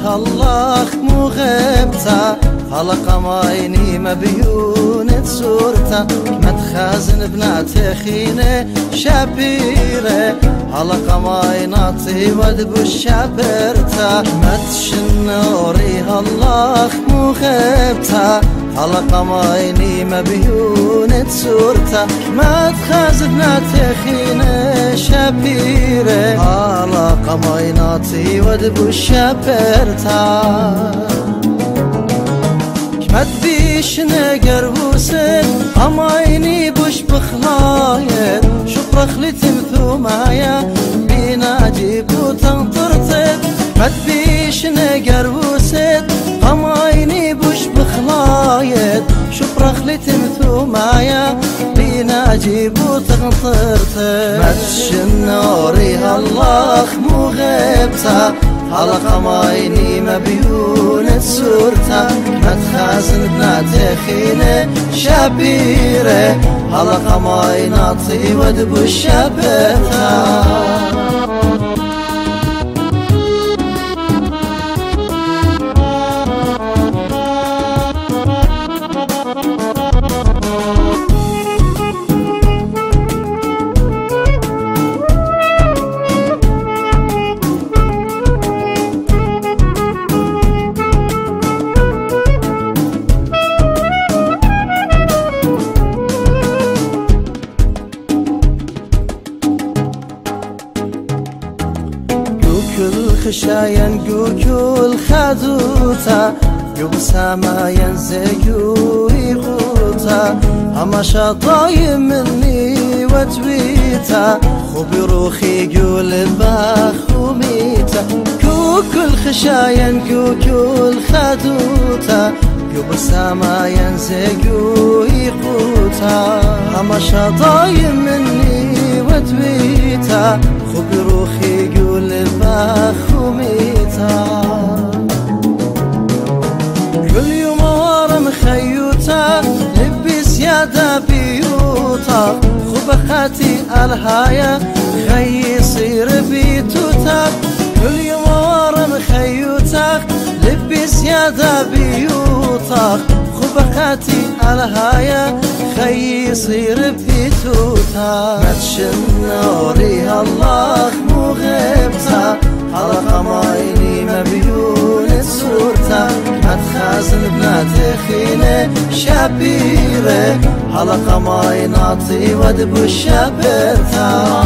نوري الله مغبتا حلقة مايني مبيونة صورتا. متخازن بنات خينة شبيرة حلقة مايناتي ودب الشبرتا متشن نوري الله مغبتا حلقة مايني مبيونة صورتا متخازن بنات خينة شبيرة حلقة مايناتي ودب الشبرتا ما تبيش نقر وسن عيني بوش بخلاية شكرا خليت مثومايا بينا جيب وتنطرتك ما تبيش نقر وسن عيني بوش بخلاية شكرا خليت مثومايا بينا جيب وتنطرتك ما تشنوري الله مغيبتا حلقة مايني مبيونة صورتا ما تخازن بنات خينة شبيرة حلقة مايناتي ودبو الشبكة كل خشاين كل خدوتا يوم سما ينزجو يغوتا اما شطاي مني وتويتا. خبي روخي قول باخوميتا كل خشاين كل خدوتا يوم سما ينزجو يغوتا اما شطاي مني وتويتا. ورا مخيوتا لبي زيادة بيوتا خبخاتي الهايا خي يصير بيتوتا كل يوم ورا مخيوتا لبي زيادة بيوتا خبخاتي الهايا خي يصير بيتوتا ما تشنوري خينة شبيرة حلقة مايناتي ودب الشبرتا